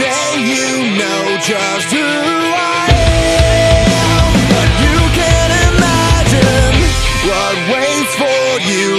say you know just who I am. But you can't imagine what waits for you